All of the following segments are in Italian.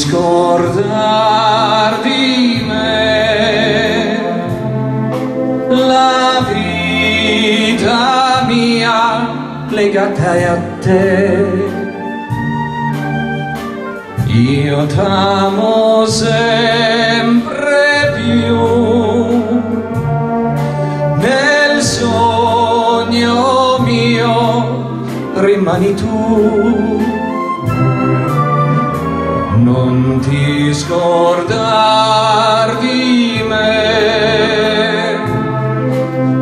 scordar di me. La vita mia legata è a te. Io t'amo sempre più. Nel sogno mio rimani tu scordar di me.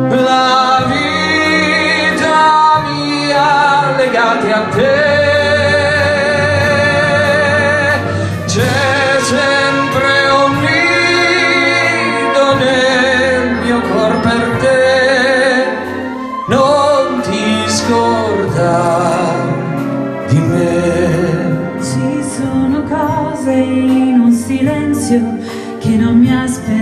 La vita mia legata a te. C'è sempre un mio cor per te. Non ti scordar di me che non mi aspettavo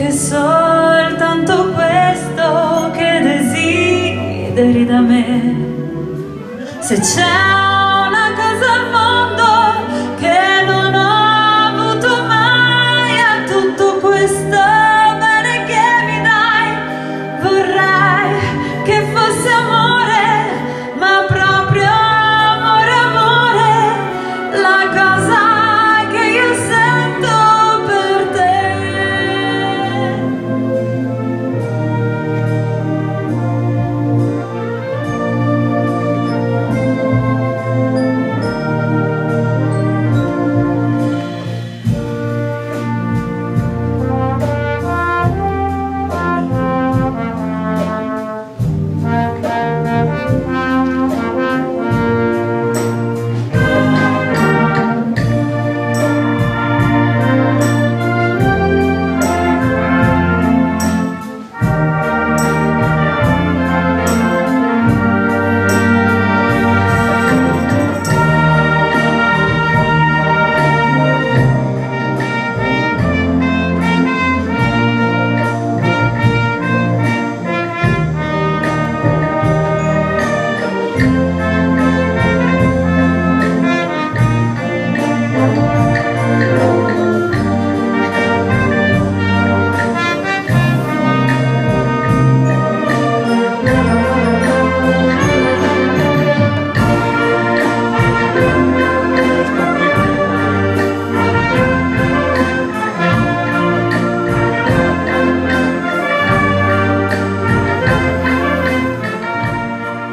perché soltanto questo che desideri da me. Se c'è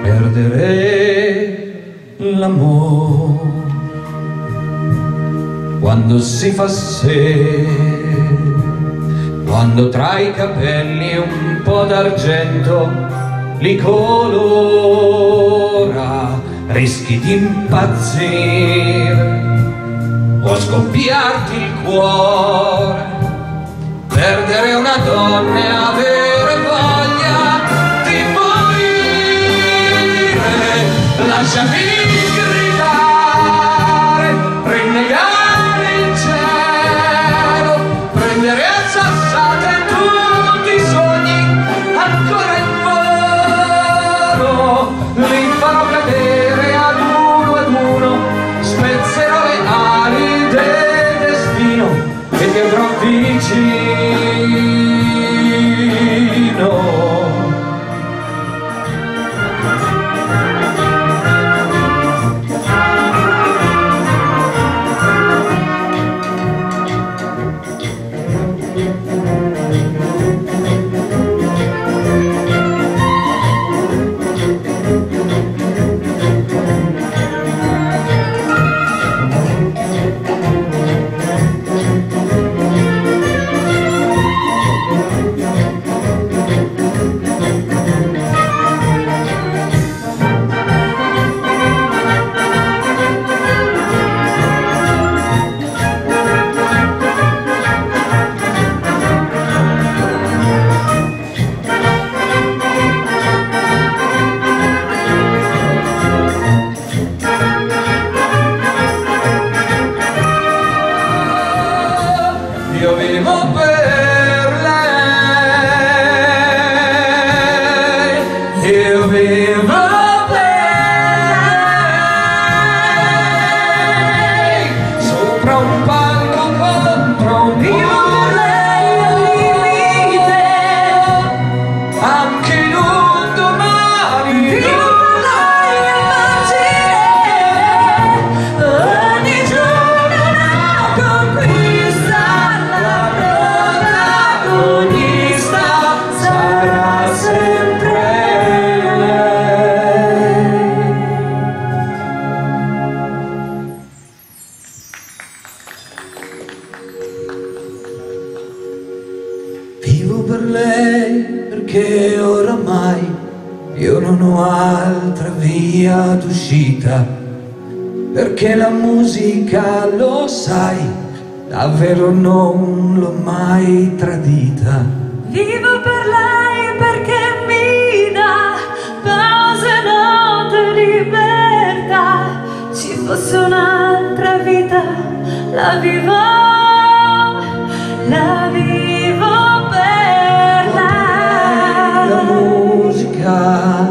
perdere l'amore. Quando si fa sé quando tra i capelli un po' d'argento li colora rischi di impazzire o scoppiarti il cuore. Perdere una donna e avere Jesus. Io non ho altra via d'uscita, perché la musica lo sai, davvero non l'ho mai tradita. Vivo per lei perché mi dà pause, note, libertà. Ci fosse un'altra vita, la vivo, la vivo per La lei. musica